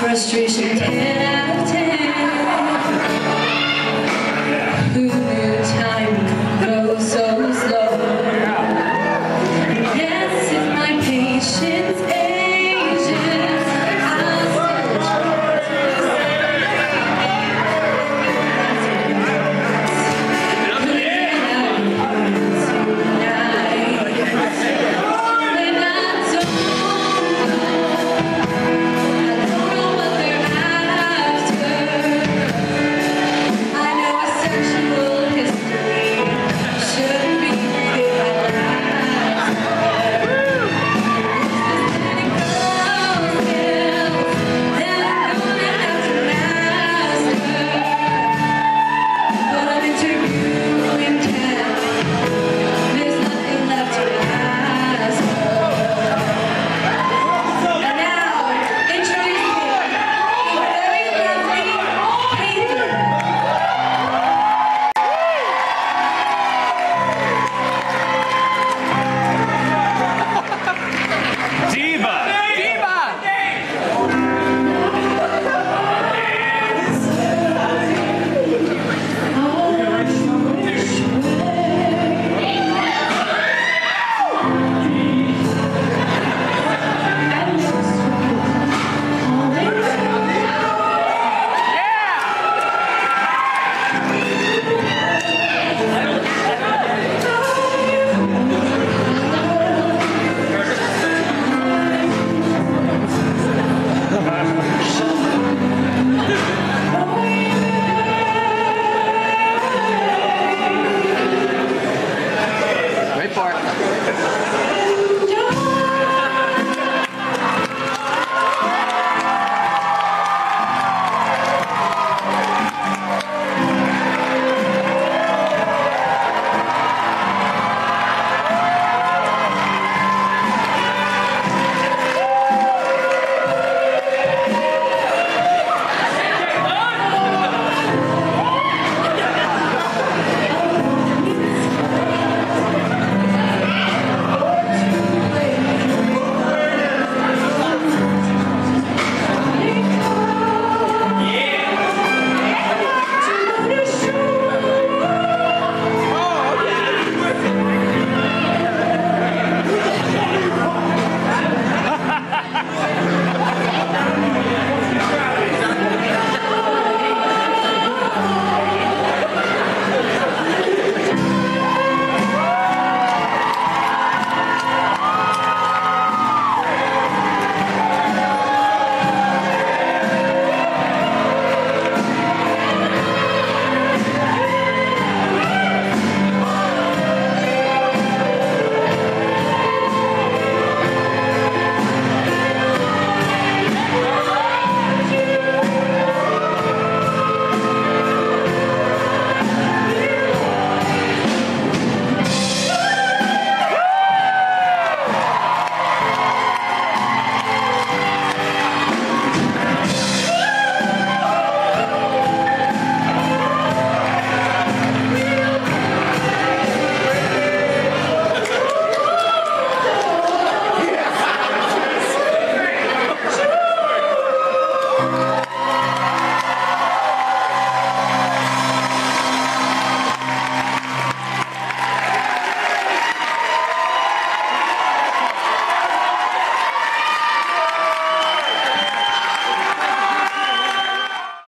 Frustration 10 out of 10 Who knew?